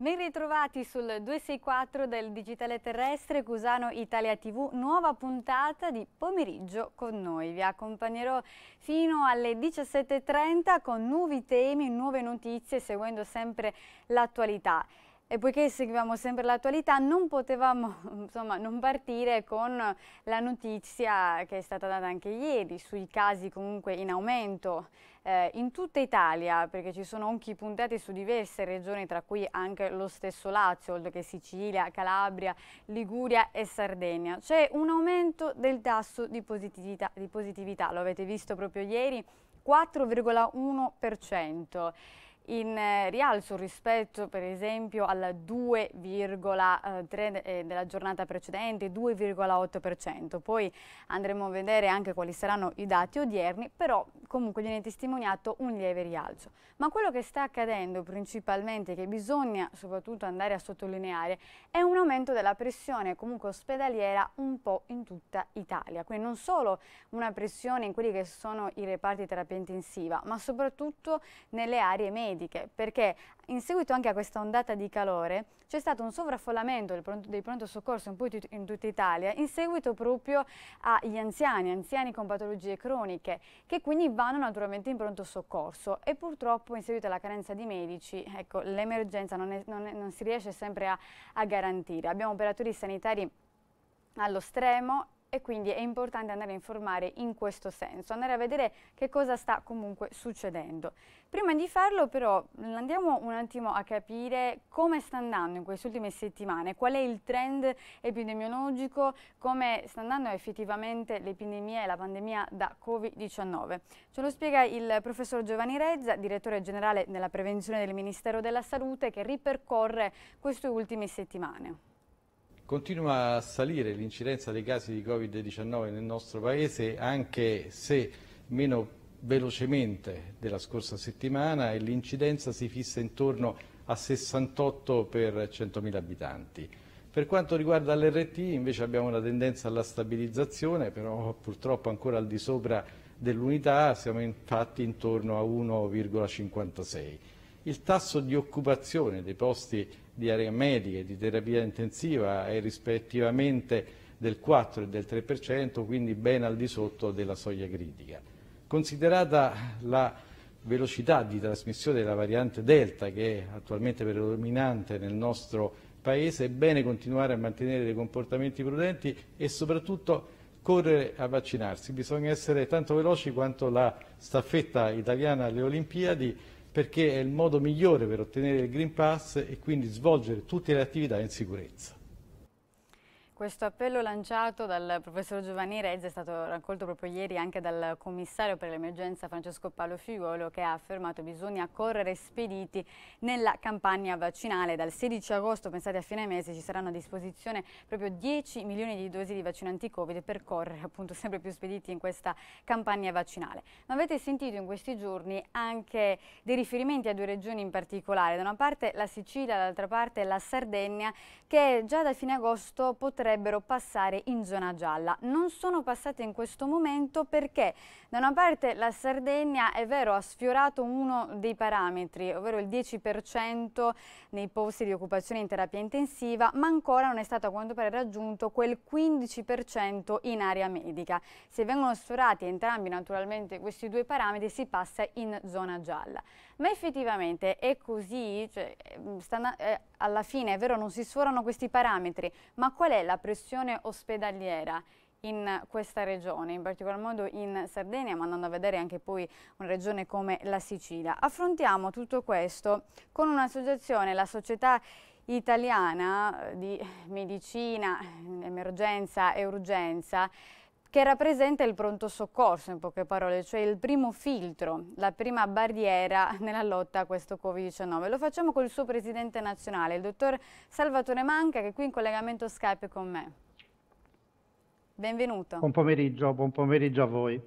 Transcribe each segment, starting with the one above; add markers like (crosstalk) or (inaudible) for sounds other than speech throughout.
Ben ritrovati sul 264 del Digitale Terrestre Cusano Italia TV, nuova puntata di pomeriggio con noi. Vi accompagnerò fino alle 17.30 con nuovi temi, nuove notizie, seguendo sempre l'attualità. E poiché seguiamo sempre l'attualità non potevamo (laughs) insomma, non partire con la notizia che è stata data anche ieri sui casi comunque in aumento eh, in tutta Italia, perché ci sono occhi puntati su diverse regioni, tra cui anche lo stesso Lazio, oltre che Sicilia, Calabria, Liguria e Sardegna. C'è un aumento del tasso di positività, di positività lo avete visto proprio ieri, 4,1% in eh, rialzo rispetto per esempio al 2,3 eh, della giornata precedente, 2,8%. Poi andremo a vedere anche quali saranno i dati odierni, però comunque viene testimoniato un lieve rialzo. Ma quello che sta accadendo principalmente, che bisogna soprattutto andare a sottolineare, è un aumento della pressione comunque ospedaliera un po' in tutta Italia. Quindi non solo una pressione in quelli che sono i reparti terapia intensiva, ma soprattutto nelle aree mediche mediche, perché in seguito anche a questa ondata di calore c'è stato un sovraffollamento del pronto, dei pronto soccorso in tutta Italia in seguito proprio agli anziani, anziani con patologie croniche, che quindi vanno naturalmente in pronto soccorso e purtroppo in seguito alla carenza di medici, ecco, l'emergenza non, non, non, si riesce sempre a, a garantire. Abbiamo operatori sanitari allo stremo e quindi è importante andare a informare in questo senso, andare a vedere che cosa sta comunque succedendo. Prima di farlo però andiamo un attimo a capire come sta andando in queste ultime settimane, qual è il trend epidemiologico, come sta andando effettivamente l'epidemia e la pandemia da Covid-19. Ce lo spiega il professor Giovanni Rezza, direttore generale della prevenzione del Ministero della Salute, che ripercorre queste ultime settimane. Continua a salire l'incidenza dei casi di Covid-19 nel nostro Paese, anche se meno velocemente della scorsa settimana e l'incidenza si fissa intorno a 68 per 100.000 abitanti. Per quanto riguarda l'RT invece abbiamo una tendenza alla stabilizzazione, però purtroppo ancora al di sopra dell'unità, siamo infatti intorno a 1,56. Il tasso di occupazione dei posti di area medica e di terapia intensiva è rispettivamente del 4 e del 3%, quindi ben al di sotto della soglia critica. Considerata la velocità di trasmissione della variante Delta, che è attualmente predominante nel nostro Paese, è bene continuare a mantenere dei comportamenti prudenti e soprattutto correre a vaccinarsi. Bisogna essere tanto veloci quanto la staffetta italiana alle Olimpiadi perché è il modo migliore per ottenere il Green Pass e quindi svolgere tutte le attività in sicurezza. Questo appello lanciato dal professor Giovanni Rezza è stato raccolto proprio ieri anche dal commissario per l'emergenza Francesco Paolo Figliuolo che ha affermato che bisogna correre spediti nella campagna vaccinale. Dal 16 agosto, pensate a fine mese, ci saranno a disposizione proprio 10 milioni di dosi di vaccino anti-Covid per correre appunto sempre più spediti in questa campagna vaccinale. Ma avete sentito in questi giorni anche dei riferimenti a due regioni in particolare, da una parte la Sicilia, dall'altra parte la Sardegna, che già da fine agosto potrebbero potrebbero passare in zona gialla. Non sono passate in questo momento perché da una parte la Sardegna è vero ha sfiorato uno dei parametri, ovvero il 10% nei posti di occupazione in terapia intensiva, ma ancora non è stato a quanto pare raggiunto quel 15% in area medica. Se vengono sfiorati entrambi naturalmente questi due parametri si passa in zona gialla. Ma effettivamente è così? Cioè, sta, eh, alla fine è vero non si sforano questi parametri, ma qual è la pressione ospedaliera? In questa regione, in particolar modo in Sardegna, ma andando a vedere anche poi una regione come la Sicilia. Affrontiamo tutto questo con un'associazione, la Società Italiana di Medicina, Emergenza e Urgenza, che rappresenta il pronto soccorso, in poche parole, cioè il primo filtro, la prima barriera nella lotta a questo Covid-19. Lo facciamo con il suo presidente nazionale, il dottor Salvatore Manca, che è qui in collegamento Skype con me. Benvenuto. Buon pomeriggio, buon pomeriggio a voi.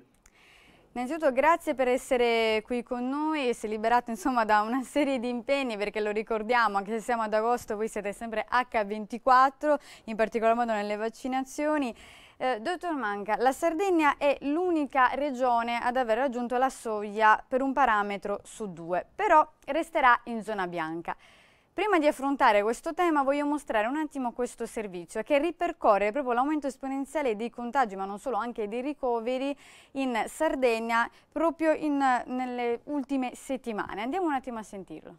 Innanzitutto grazie per essere qui con noi, si è liberato insomma da una (laughs) serie di impegni perché lo ricordiamo, anche se siamo ad agosto voi siete sempre H24, in particolar modo nelle vaccinazioni. Eh, dottor Manca, la Sardegna è l'unica regione ad aver raggiunto la soglia per un parametro su due, però resterà in zona bianca. Prima di affrontare questo tema voglio mostrare un attimo questo servizio che ripercorre proprio l'aumento esponenziale dei contagi ma non solo anche dei ricoveri in Sardegna proprio in, nelle ultime settimane. Andiamo un attimo a sentirlo.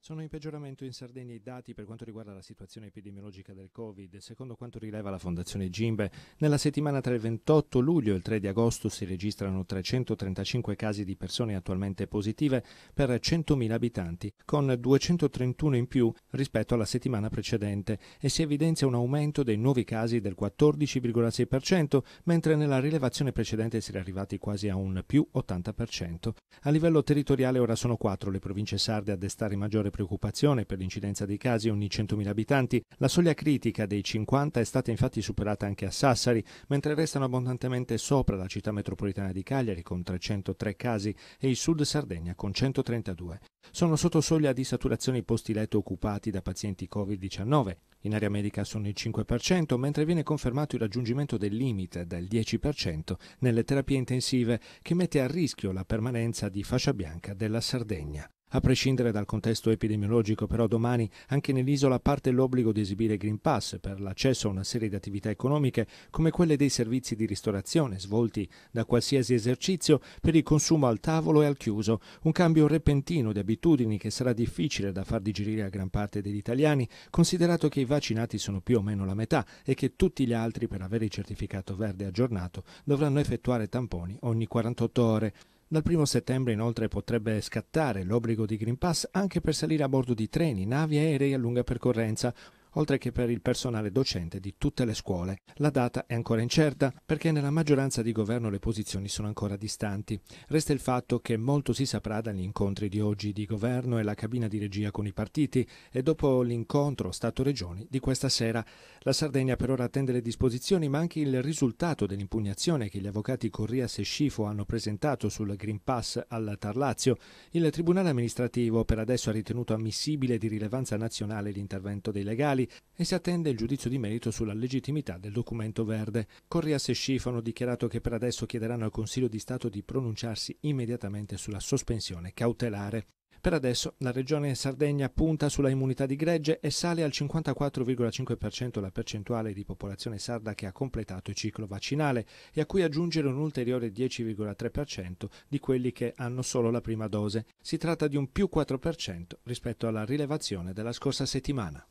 Sono in peggioramento in Sardegna i dati per quanto riguarda la situazione epidemiologica del Covid. Secondo quanto rileva la Fondazione Gimbe, nella settimana tra il 28 luglio e il 3 di agosto si registrano 335 casi di persone attualmente positive per 100.000 abitanti, con 231 in più rispetto alla settimana precedente e si evidenzia un aumento dei nuovi casi del 14,6%, mentre nella rilevazione precedente si era arrivati quasi a un più 80%. A livello territoriale ora sono quattro le province sarde a destare maggiore preoccupazione per l'incidenza dei casi ogni 100.000 abitanti, la soglia critica dei 50 è stata infatti superata anche a Sassari, mentre restano abbondantemente sopra la città metropolitana di Cagliari con 303 casi e il sud Sardegna con 132. Sono sotto soglia di saturazione i posti letto occupati da pazienti Covid-19. In area medica sono il 5%, mentre viene confermato il raggiungimento del limite del 10% nelle terapie intensive, che mette a rischio la permanenza di fascia bianca della Sardegna. A prescindere dal contesto epidemiologico, però, domani anche nell'isola parte l'obbligo di esibire Green Pass per l'accesso a una serie di attività economiche come quelle dei servizi di ristorazione svolti da qualsiasi esercizio per il consumo al tavolo e al chiuso, un cambio repentino di abitudini che sarà difficile da far digerire a gran parte degli italiani, considerato che i vaccinati sono più o meno la metà e che tutti gli altri, per avere il certificato verde aggiornato, dovranno effettuare tamponi ogni 48 ore. Dal 1 settembre inoltre potrebbe scattare l'obbligo di Green Pass anche per salire a bordo di treni, navi aerei a lunga percorrenza oltre che per il personale docente di tutte le scuole. La data è ancora incerta perché nella maggioranza di governo le posizioni sono ancora distanti. Resta il fatto che molto si saprà dagli incontri di oggi di governo e la cabina di regia con i partiti e dopo l'incontro Stato-Regioni di questa sera. La Sardegna per ora attende le disposizioni ma anche il risultato dell'impugnazione che gli avvocati Corrias e Scifo hanno presentato sul Green Pass al Tarlazio. Il Tribunale amministrativo per adesso ha ritenuto ammissibile di rilevanza nazionale l'intervento dei legali e si attende il giudizio di merito sulla legittimità del documento verde. Corrias e Schiff hanno dichiarato che per adesso chiederanno al Consiglio di Stato di pronunciarsi immediatamente sulla sospensione cautelare. Per adesso la regione Sardegna punta sulla immunità di gregge e sale al 54,5% la percentuale di popolazione sarda che ha completato il ciclo vaccinale e a cui aggiungere un ulteriore 10,3% di quelli che hanno solo la prima dose. Si tratta di un più 4% rispetto alla rilevazione della scorsa settimana.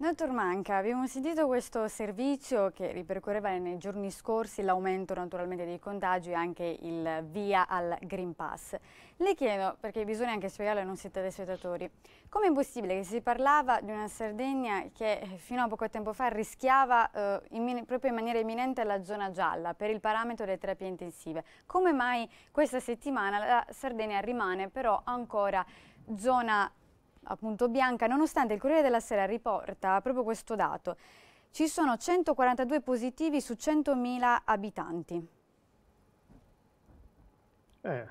Dottor Manca, abbiamo sentito questo servizio che ripercorreva nei giorni scorsi l'aumento naturalmente dei contagi e anche il via al Green Pass. Le chiedo, perché bisogna anche spiegarlo ai nostri telespettatori, è possibile che si parlava di una Sardegna che fino a poco tempo fa rischiava eh, in, proprio in maniera imminente la zona gialla per il parametro delle terapie intensive? Come mai questa settimana la Sardegna rimane però ancora zona appunto bianca, nonostante il Corriere della Sera riporta proprio questo dato. Ci sono 142 positivi su 100.000 abitanti. Eh,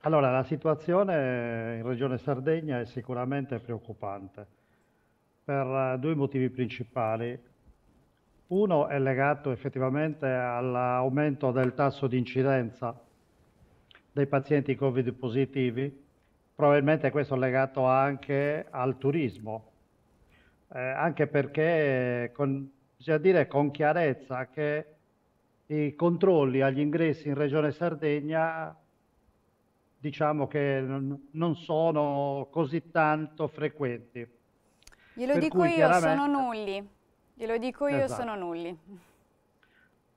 allora, la situazione in Regione Sardegna è sicuramente preoccupante per eh, due motivi principali. Uno è legato effettivamente all'aumento del tasso di incidenza dei pazienti Covid positivi Probabilmente questo è legato anche al turismo, eh, anche perché con, bisogna dire con chiarezza che i controlli agli ingressi in Regione Sardegna diciamo che non, sono così tanto frequenti. Glielo per dico io, chiaramente... sono nulli. Glielo dico io, esatto. sono nulli.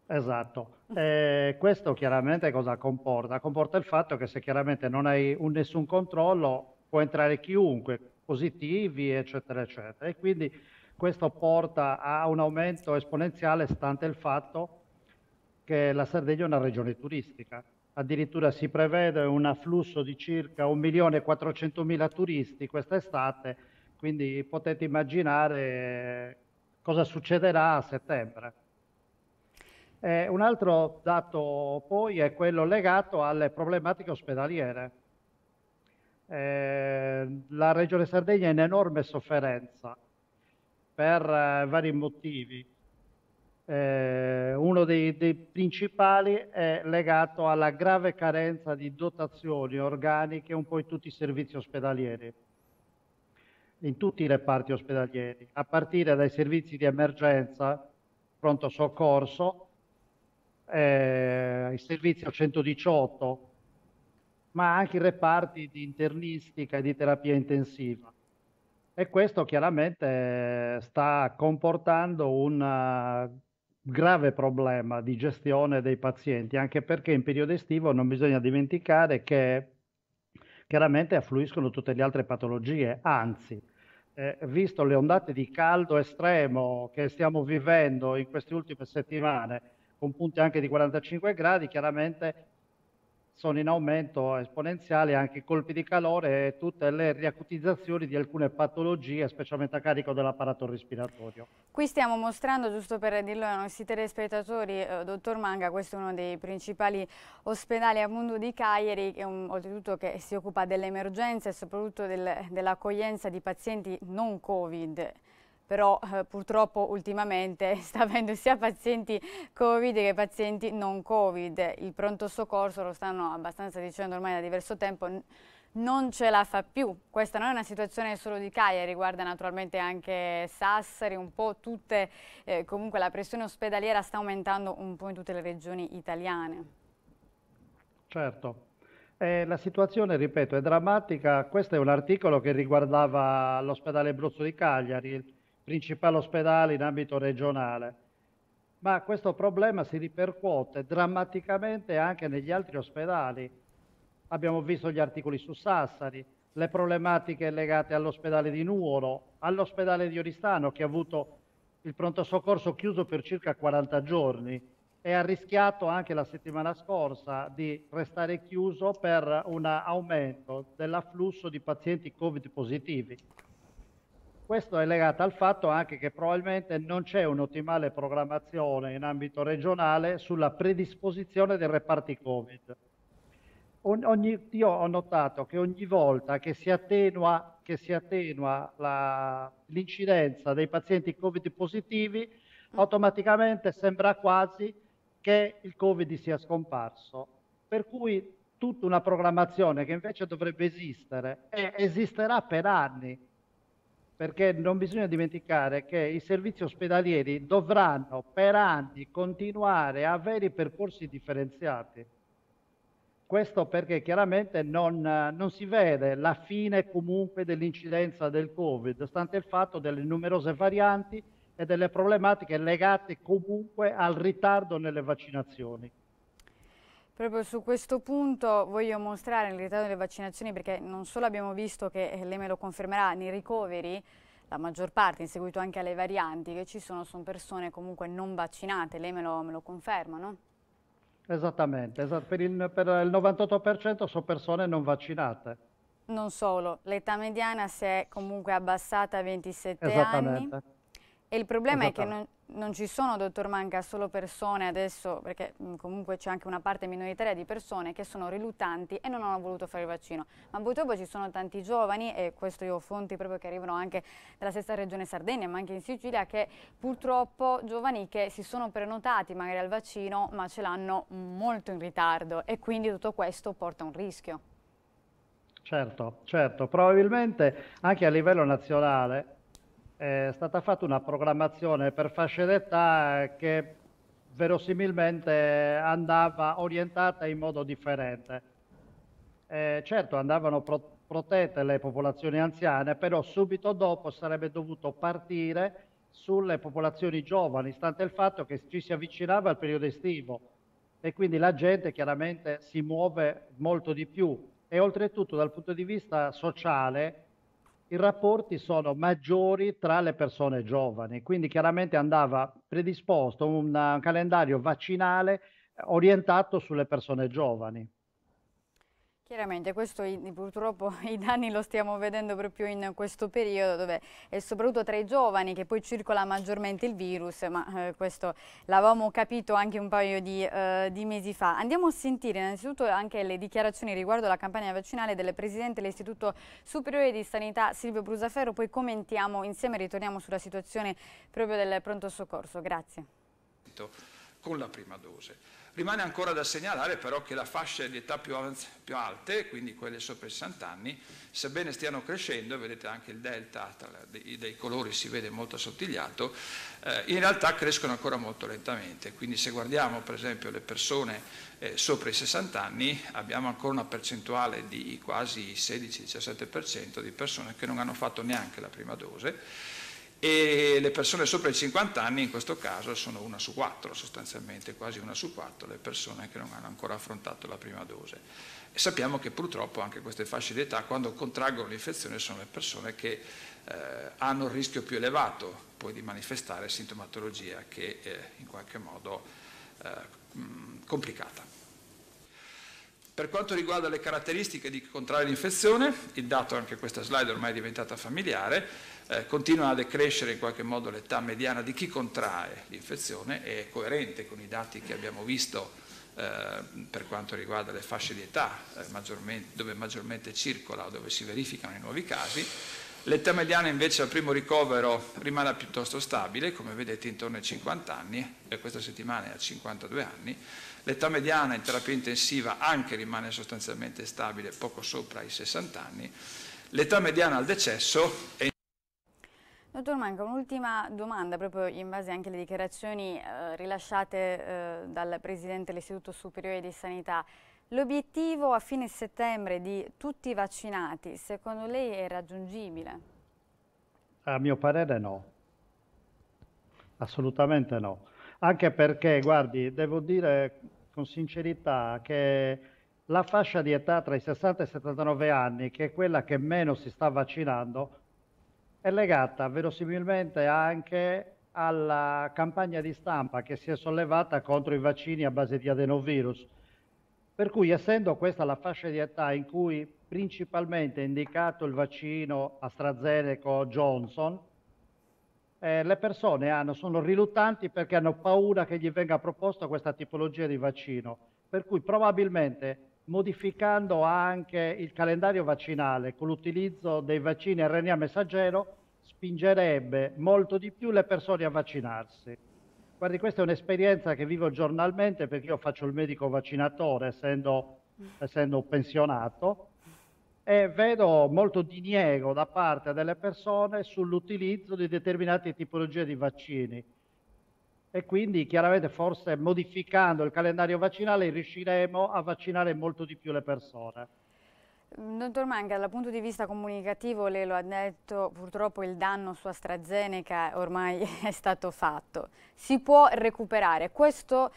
Esatto, eh, questo chiaramente cosa comporta? Comporta il fatto che se chiaramente non hai un, nessun controllo può entrare chiunque, positivi eccetera eccetera e quindi questo porta a un aumento esponenziale stante il fatto che la Sardegna è una regione turistica. Addirittura si prevede un afflusso di circa 1.400.000 turisti quest'estate, quindi potete immaginare cosa succederà a settembre. Eh, un altro dato poi è quello legato alle problematiche ospedaliere. Eh, la Regione Sardegna è in enorme sofferenza per eh, vari motivi. Eh, uno dei, dei, principali è legato alla grave carenza di dotazioni organiche un po' in tutti i servizi ospedalieri, in tutti i reparti ospedalieri, a partire dai servizi di emergenza, pronto soccorso, eh, servizi a 118, ma anche i reparti di internistica e di terapia intensiva. E questo chiaramente sta comportando un grave problema di gestione dei pazienti, anche perché in periodo estivo non bisogna dimenticare che chiaramente affluiscono tutte le altre patologie, anzi, eh, visto le ondate di caldo estremo che stiamo vivendo in queste ultime settimane, con punti anche di 45 gradi, chiaramente sono in aumento esponenziale anche i colpi di calore e tutte le riacutizzazioni di alcune patologie, specialmente a carico dell'apparato respiratorio. Qui stiamo mostrando, giusto per dirlo ai nostri telespettatori, eh, dottor Manga, questo è uno dei principali ospedali a mondo di Cagliari, che un, oltretutto che si occupa delle emergenze e soprattutto del, dell'accoglienza di pazienti non Covid però eh, purtroppo ultimamente (laughs) sta avendo sia pazienti Covid che pazienti non Covid. Il pronto soccorso, lo stanno abbastanza dicendo ormai da diverso tempo, non ce la fa più. Questa non è una situazione solo di Cagliari, riguarda naturalmente anche Sassari, un po' tutte, eh, comunque la pressione ospedaliera sta aumentando un po' in tutte le regioni italiane. Certo. Eh, la situazione, ripeto, è drammatica. Questo è un articolo che riguardava l'ospedale Bruzzo di Cagliari, principale ospedale in ambito regionale. Ma questo problema si ripercuote drammaticamente anche negli altri ospedali. Abbiamo visto gli articoli su Sassari, le problematiche legate all'ospedale di Nuoro, all'ospedale di Oristano che ha avuto il pronto soccorso chiuso per circa 40 giorni e ha rischiato anche la settimana scorsa di restare chiuso per un aumento dell'afflusso di pazienti Covid positivi. Questo è legato al fatto anche che probabilmente non c'è un'ottimale programmazione in ambito regionale sulla predisposizione dei reparti Covid. Ogni, io ho notato che ogni volta che si attenua, che si attenua la, l'incidenza dei pazienti Covid positivi, automaticamente sembra quasi che il Covid sia scomparso. Per cui tutta una programmazione che invece dovrebbe esistere e esisterà per anni perché non bisogna dimenticare che i servizi ospedalieri dovranno per anni continuare a avere i percorsi differenziati. Questo perché chiaramente non, non si vede la fine comunque dell'incidenza del Covid, stante il fatto delle numerose varianti e delle problematiche legate comunque al ritardo nelle vaccinazioni. Proprio su questo punto voglio mostrare il ritardo delle vaccinazioni perché non solo abbiamo visto che eh, lei me lo confermerà nei ricoveri, la maggior parte, in seguito anche alle varianti che ci sono, sono persone comunque non vaccinate, lei me lo, me lo conferma, no? Esattamente, esatto. per, il, per il 98% sono persone non vaccinate. Non solo, l'età mediana si è comunque abbassata a 27 anni. E il problema è che non, non ci sono, dottor Manca, solo persone adesso, perché mh, comunque c'è anche una parte minoritaria di persone che sono riluttanti e non hanno voluto fare il vaccino, ma purtroppo ci sono tanti giovani, e questo io ho fonti proprio che arrivano anche dalla stessa regione Sardegna, ma anche in Sicilia, che purtroppo giovani che si sono prenotati magari al vaccino, ma ce l'hanno molto in ritardo e quindi tutto questo porta un rischio. Certo, certo, probabilmente anche a livello nazionale è stata fatta una programmazione per fasce d'età che verosimilmente andava orientata in modo differente. Eh, certo andavano pro protette le popolazioni anziane, però subito dopo sarebbe dovuto partire sulle popolazioni giovani, stante il fatto che ci si avvicinava al periodo estivo e quindi la gente chiaramente si muove molto di più e oltretutto dal punto di vista sociale i rapporti sono maggiori tra le persone giovani, quindi chiaramente andava predisposto un, un calendario vaccinale orientato sulle persone giovani. Chiaramente questo purtroppo (laughs) i danni lo stiamo vedendo proprio in questo periodo dove è soprattutto tra i giovani che poi circola maggiormente il virus, ma eh, questo l'avevamo capito anche un paio di, eh, di, mesi fa. Andiamo a sentire innanzitutto anche le dichiarazioni riguardo alla campagna vaccinale del Presidente dell'Istituto Superiore di Sanità Silvio Brusaferro, poi commentiamo insieme e ritorniamo sulla situazione proprio del pronto soccorso. Grazie con la prima dose. Rimane ancora da segnalare però che la fascia di età più, più, alte, quindi quelle sopra i 60 anni, sebbene stiano crescendo, vedete anche il delta dei, dei colori si vede molto assottigliato, eh, in realtà crescono ancora molto lentamente. Quindi se guardiamo per esempio le persone eh, sopra i 60 anni, abbiamo ancora una percentuale di quasi 16-17% di persone che non hanno fatto neanche la prima dose e le persone sopra i 50 anni in questo caso sono una su quattro sostanzialmente, quasi una su quattro le persone che non hanno ancora affrontato la prima dose. E sappiamo che purtroppo anche queste fasce di età quando contraggono l'infezione sono le persone che eh, hanno il rischio più elevato poi di manifestare sintomatologia che è in qualche modo eh, complicata. Per quanto riguarda le caratteristiche di contrarre l'infezione, il dato anche questa slide ormai è diventata familiare, eh, continua a decrescere in qualche modo l'età mediana di chi contrae l'infezione, è coerente con i dati che abbiamo visto eh, per quanto riguarda le fasce di età eh, maggiormente, dove maggiormente circola o dove si verificano i nuovi casi. L'età mediana invece al primo ricovero rimane piuttosto stabile, come vedete intorno ai 50 anni, e questa settimana è a 52 anni. L'età mediana in terapia intensiva anche rimane sostanzialmente stabile, poco sopra i 60 anni. L'età mediana al decesso è Dottor Manca, un'ultima domanda, proprio in base anche alle dichiarazioni eh, rilasciate eh, dal Presidente dell'Istituto Superiore di Sanità. L'obiettivo a fine settembre di tutti i vaccinati, secondo lei è raggiungibile? A mio parere no, assolutamente no. Anche perché, guardi, devo dire con sincerità che la fascia di età tra i 60 e i 79 anni, che è quella che meno si sta vaccinando, è legata verosimilmente anche alla campagna di stampa che si è sollevata contro i vaccini a base di adenovirus. Per cui essendo questa la fascia di età in cui principalmente è indicato il vaccino AstraZeneca o Johnson, eh, le persone hanno, sono riluttanti perché hanno paura che gli venga proposta questa tipologia di vaccino. Per cui probabilmente modificando anche il calendario vaccinale con l'utilizzo dei vaccini RNA messaggero, spingerebbe molto di più le persone a vaccinarsi. Guardi, questa è un'esperienza che vivo giornalmente perché io faccio il medico vaccinatore essendo, essendo pensionato e vedo molto diniego da parte delle persone sull'utilizzo di determinate tipologie di vaccini e quindi chiaramente forse modificando il calendario vaccinale riusciremo a vaccinare molto di più le persone. Mm, dottor Manga, dal punto di vista comunicativo, lei lo ha detto, purtroppo il danno su AstraZeneca ormai (laughs) è stato fatto. Si può recuperare. Questo,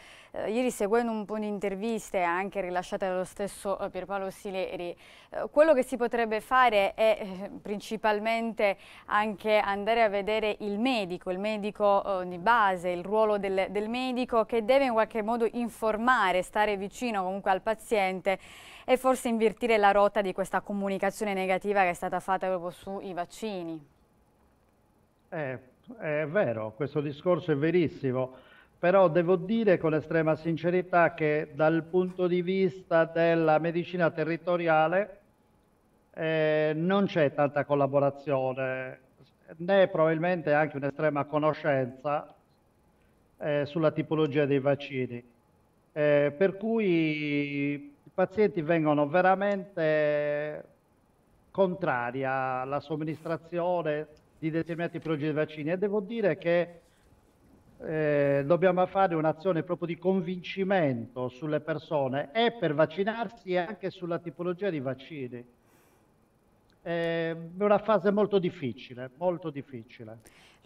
eh, ieri seguendo un po' di interviste anche rilasciate dallo stesso eh, Pierpaolo Sileri, eh, quello che si potrebbe fare è eh, principalmente anche andare a vedere il medico, il medico eh, di base, il ruolo del, del medico che deve in qualche modo informare, stare vicino comunque al paziente e forse invertire la rotta di questa comunicazione negativa che è stata fatta proprio sui vaccini. Eh, è vero, questo discorso è verissimo, però devo dire con estrema sincerità che dal punto di vista della medicina territoriale eh, non c'è tanta collaborazione, né probabilmente anche un'estrema conoscenza eh, sulla tipologia dei vaccini. Eh, per cui pazienti vengono veramente contrari alla somministrazione di determinati progetti di vaccini e devo dire che eh, dobbiamo fare un'azione proprio di convincimento sulle persone e per vaccinarsi anche sulla tipologia di vaccini. È una fase molto difficile, molto difficile.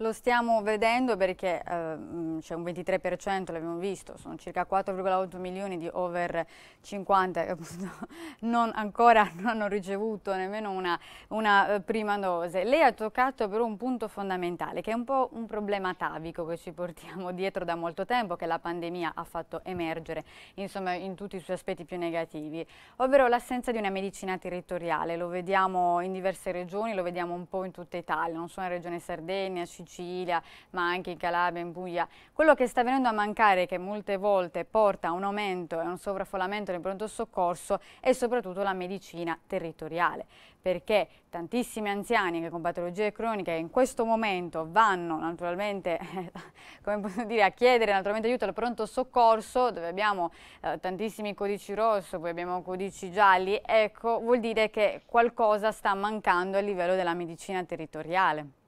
Lo stiamo vedendo perché eh, c'è un 23%, l'abbiamo visto, sono circa 4,8 milioni di over 50 che appunto (laughs) non, ancora (laughs) non hanno ricevuto nemmeno una, una eh, prima dose. Lei ha toccato però un punto fondamentale che è un po' un problema atavico che ci portiamo (laughs) dietro da molto tempo che la pandemia ha fatto emergere insomma, in tutti i suoi aspetti più negativi, ovvero l'assenza di una medicina territoriale. Lo vediamo in diverse regioni, lo vediamo un po' in tutta Italia, non solo in Regione Sardegna, Sicilia, Sicilia, ma anche in Calabria, in Puglia. Quello che sta venendo a mancare, che molte volte porta a un aumento e a un sovraffollamento nel pronto soccorso, è soprattutto la medicina territoriale perché tantissimi anziani che con patologie croniche in questo momento vanno naturalmente (laughs) come dire, a chiedere naturalmente aiuto al pronto soccorso dove abbiamo eh, tantissimi codici rossi, poi abbiamo codici gialli, ecco vuol dire che qualcosa sta mancando a livello della medicina territoriale.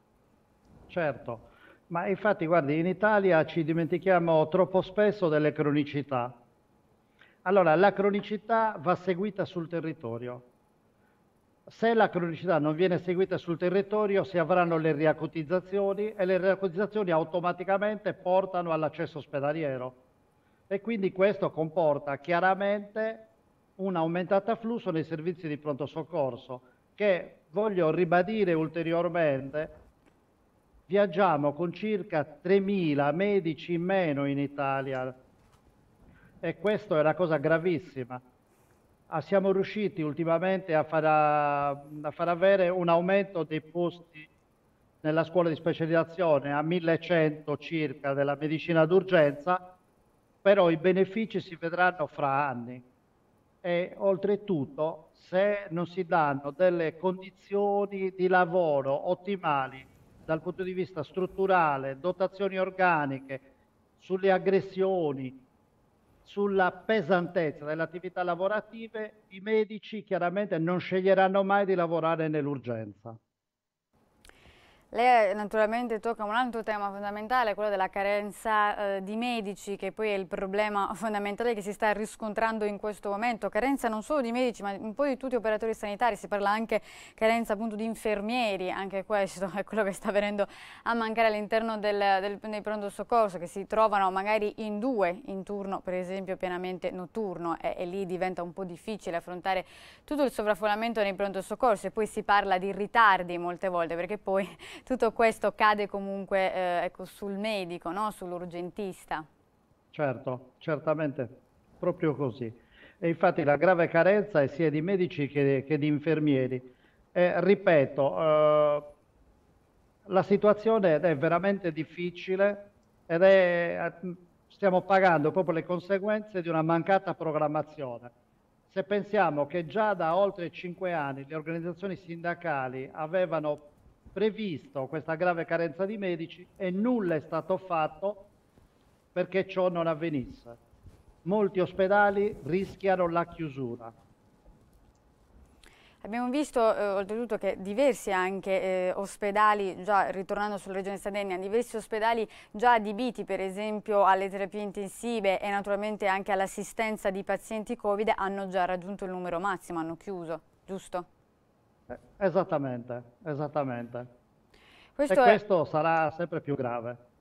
Certo, ma infatti guardi in Italia ci dimentichiamo troppo spesso delle cronicità. Allora la cronicità va seguita sul territorio. Se la cronicità non viene seguita sul territorio si avranno le riacutizzazioni e le riacutizzazioni automaticamente portano all'accesso ospedaliero. E quindi questo comporta chiaramente un aumentato afflusso nei servizi di pronto soccorso che voglio ribadire ulteriormente viaggiamo con circa 3.000 medici in meno in Italia. E questa è una cosa gravissima. Ah, siamo riusciti ultimamente a far, a far, avere un aumento dei posti nella scuola di specializzazione a 1100 circa della medicina d'urgenza, però i benefici si vedranno fra anni. E oltretutto se non si danno delle condizioni di lavoro ottimali dal punto di vista strutturale, dotazioni organiche, sulle aggressioni, sulla pesantezza delle attività lavorative, i medici chiaramente non sceglieranno mai di lavorare nell'urgenza. Lei naturalmente tocca un altro tema fondamentale, quello della carenza eh, di medici, che poi è il problema fondamentale che si sta riscontrando in questo momento. Carenza non solo di medici, ma un po' di tutti gli operatori sanitari, si parla anche carenza appunto di infermieri, anche questo è quello che sta venendo a mancare all'interno del, del, del pronto soccorso, che si trovano magari in due in turno, per esempio pienamente notturno, e, e lì diventa un po' difficile affrontare tutto il sovraffollamento nei pronto soccorso. E poi si parla di ritardi molte volte, perché poi tutto questo cade comunque eh, ecco, sul medico, no? sull'urgentista. Certo, certamente, proprio così. E infatti la grave carenza è sia di medici che, che di infermieri. E, ripeto, eh, la situazione è veramente difficile ed è, stiamo pagando proprio le conseguenze di una mancata programmazione. Se pensiamo che già da oltre cinque anni le organizzazioni sindacali avevano previsto questa grave carenza di medici e nulla è stato fatto perché ciò non avvenisse. Molti ospedali rischiano la chiusura. Abbiamo visto eh, oltretutto che diversi anche eh, ospedali, già ritornando sulla regione Sardegna, diversi ospedali già adibiti per esempio alle terapie intensive e naturalmente anche all'assistenza di pazienti Covid hanno già raggiunto il numero massimo, hanno chiuso, giusto? Eh, esattamente, esattamente. Questo e questo è... sarà sempre più grave.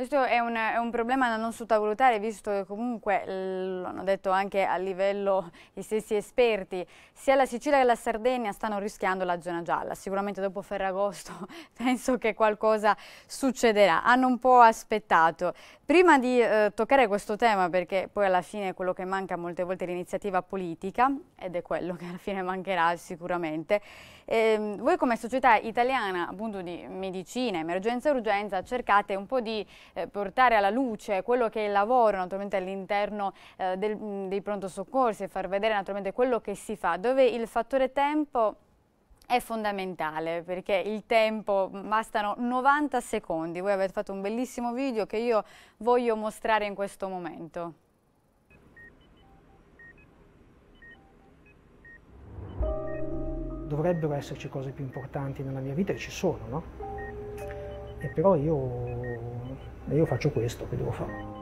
Questo è un, è un, problema da non sottovalutare, visto che comunque, l'hanno detto anche a livello (laughs) gli stessi esperti, sia la Sicilia che la Sardegna stanno rischiando la zona gialla. Sicuramente dopo Ferragosto (laughs) penso che qualcosa succederà. Hanno un po' aspettato. Prima di eh, toccare questo tema, perché poi alla fine quello che manca molte volte è l'iniziativa politica, ed è quello che alla fine mancherà sicuramente, eh, voi come società italiana appunto di medicina, emergenza e urgenza cercate un po' di eh, portare alla luce quello che è il lavoro naturalmente all'interno eh, dei pronto soccorsi e far vedere naturalmente quello che si fa, dove il fattore tempo è fondamentale perché il tempo bastano 90 secondi. Voi avete fatto un bellissimo video che io voglio mostrare in questo momento. Dovrebbero esserci cose più importanti nella mia vita e ci sono, no? E però io, io faccio questo che devo fare.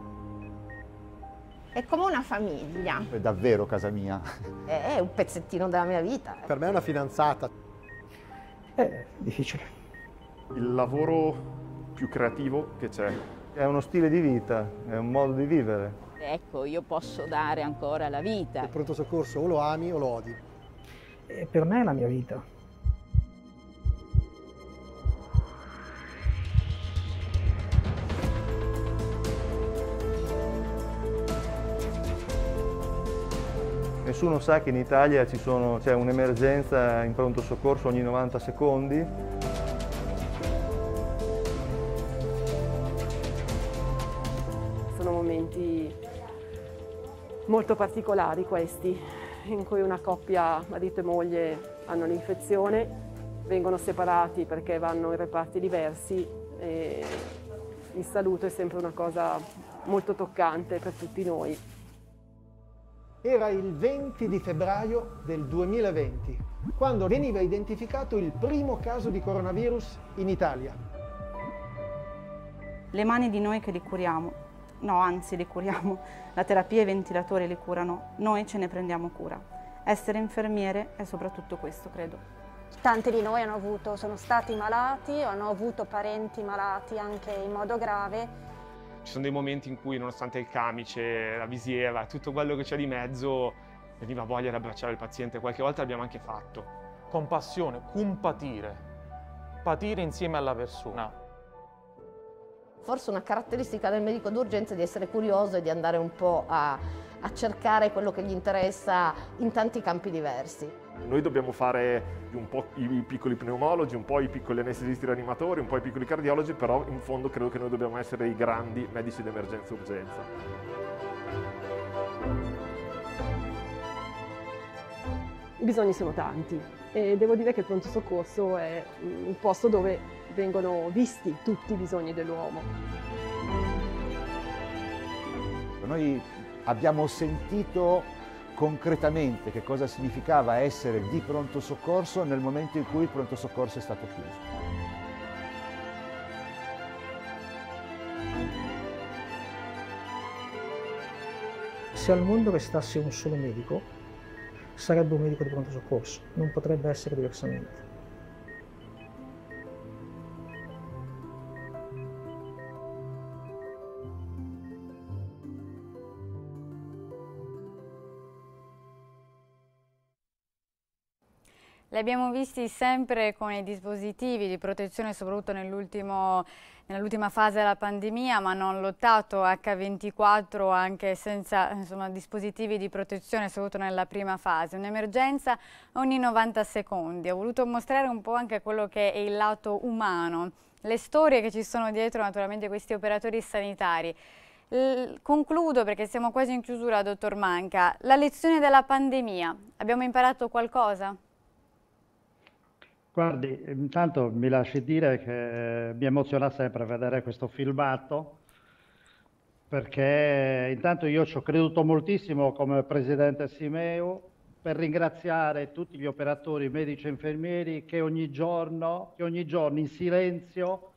È come una famiglia. È davvero casa mia. È un pezzettino della mia vita. Per me è una fidanzata. È difficile. Il lavoro più creativo che c'è. È uno stile di vita, è un modo di vivere. Ecco, io posso dare ancora la vita. Il pronto soccorso o lo ami o lo odi e per me è la mia vita. Nessuno sa che in Italia c'è ci un'emergenza in pronto soccorso ogni 90 secondi. Sono momenti molto particolari questi in cui una coppia, marito e moglie, hanno l'infezione, vengono separati perché vanno in reparti diversi e il saluto è sempre una cosa molto toccante per tutti noi. Era il 20 di febbraio del 2020, quando veniva identificato il primo caso di coronavirus in Italia. Le mani di noi che li curiamo, no anzi li curiamo, la terapia e i ventilatori li curano, noi ce ne prendiamo cura. Essere infermiere è soprattutto questo, credo. Tanti di noi avuto, sono stati malati o hanno avuto parenti malati anche in modo grave ci sono dei momenti in cui nonostante il camice, la visiera, tutto quello che c'è di mezzo, veniva voglia di abbracciare il paziente, qualche volta l'abbiamo anche fatto. Compassione, compatire, patire insieme alla persona. Forse una caratteristica del medico d'urgenza è di essere curioso e di andare un po' a, a cercare quello che gli interessa in tanti campi diversi. Noi dobbiamo fare un po' i piccoli pneumologi, un po' i piccoli anestesisti rianimatori, un po' i piccoli cardiologi, però in fondo credo che noi dobbiamo essere i grandi medici d'emergenza e urgenza. I bisogni sono tanti e devo dire che il pronto soccorso è un posto dove vengono visti tutti i bisogni dell'uomo. Noi abbiamo sentito concretamente che cosa significava essere di pronto soccorso nel momento in cui il pronto soccorso è stato chiuso. Se al mondo restasse un solo medico, sarebbe un medico di pronto soccorso, non potrebbe essere diversamente. Li abbiamo visti sempre con i dispositivi di protezione, soprattutto nell'ultima fase della pandemia, ma hanno lottato H24 anche senza insomma, dispositivi di protezione, soprattutto nella prima fase. Un'emergenza ogni 90 secondi. Ho voluto mostrare un po' anche quello che è il lato umano, le storie che ci sono dietro naturalmente questi operatori sanitari. Concludo perché siamo quasi in chiusura, dottor Manca. La lezione della pandemia, abbiamo imparato qualcosa? Guardi, intanto mi lasci dire che mi emoziona sempre vedere questo filmato perché intanto io ci ho creduto moltissimo come presidente Simeo per ringraziare tutti gli operatori medici e infermieri che ogni giorno, che ogni giorno in silenzio,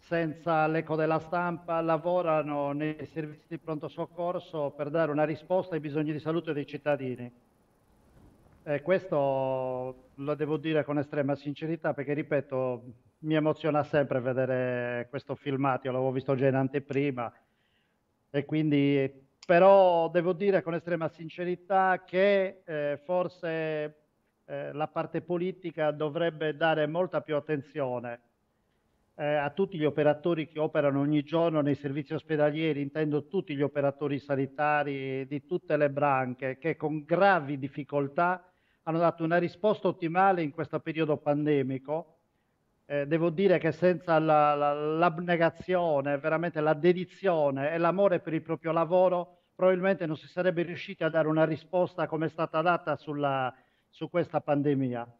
senza l'eco della stampa, lavorano nei servizi di pronto soccorso per dare una risposta ai bisogni di salute dei cittadini. Eh, questo lo devo dire con estrema sincerità perché, ripeto, mi emoziona sempre vedere questo filmato, l'avevo visto già in anteprima. E quindi però devo dire con estrema sincerità che eh, forse eh, la parte politica dovrebbe dare molta più attenzione eh, a tutti gli operatori che operano ogni giorno nei servizi ospedalieri, intendo tutti gli operatori sanitari di tutte le branche che con gravi difficoltà hanno dato una risposta ottimale in questo periodo pandemico. Eh, devo dire che senza la, la, l'abnegazione, veramente la dedizione e l'amore per il proprio lavoro, probabilmente non si sarebbe riusciti a dare una risposta come è stata data sulla, su questa pandemia.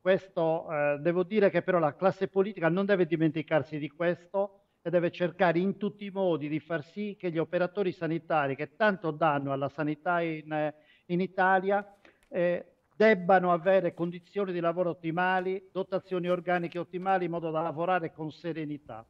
Questo, eh, devo dire che però la classe politica non deve dimenticarsi di questo e deve cercare in tutti i modi di far sì che gli operatori sanitari che tanto danno alla sanità in, in Italia eh, debbano avere condizioni di lavoro ottimali, dotazioni organiche ottimali in modo da lavorare con serenità.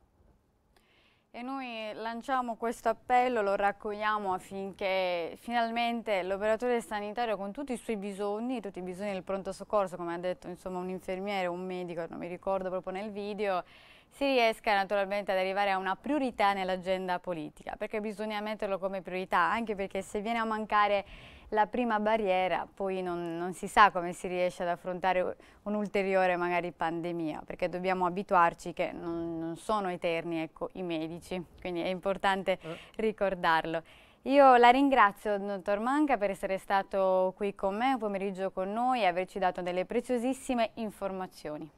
E noi lanciamo questo appello, lo raccogliamo affinché finalmente l'operatore sanitario con tutti i suoi bisogni, tutti i bisogni del pronto soccorso, come ha detto insomma, un infermiere, un medico, non mi ricordo proprio nel video, si riesca naturalmente ad arrivare a una priorità nell'agenda politica, perché bisogna metterlo come priorità, anche perché se viene a mancare la prima barriera poi non, non, si sa come si riesce ad affrontare un'ulteriore magari pandemia, perché dobbiamo abituarci che non, non sono eterni ecco, i medici, quindi è importante eh. ricordarlo. Io la ringrazio, dottor Manca, per essere stato qui con me un pomeriggio con noi e averci dato delle preziosissime informazioni.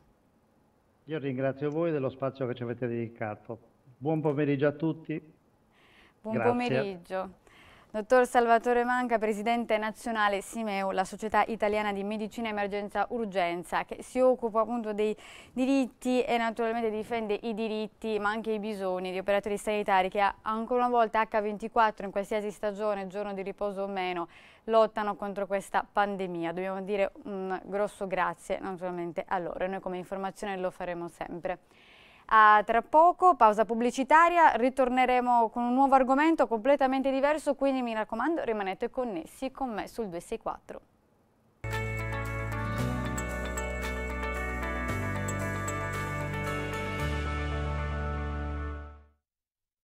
Io ringrazio voi dello spazio che ci avete dedicato. Buon pomeriggio a tutti. Buon Grazie. pomeriggio. Dottor Salvatore Manca, Presidente nazionale Simeu, la Società Italiana di Medicina Emergenza Urgenza, che si occupa appunto dei diritti e naturalmente difende i diritti ma anche i bisogni di operatori sanitari che ancora una volta H24 in qualsiasi stagione, giorno di riposo o meno, lottano contro questa pandemia. Dobbiamo dire un grosso grazie naturalmente a loro e noi come informazione lo faremo sempre. A tra poco, pausa pubblicitaria, ritorneremo con un nuovo argomento completamente diverso, quindi mi raccomando rimanete connessi con me sul 264.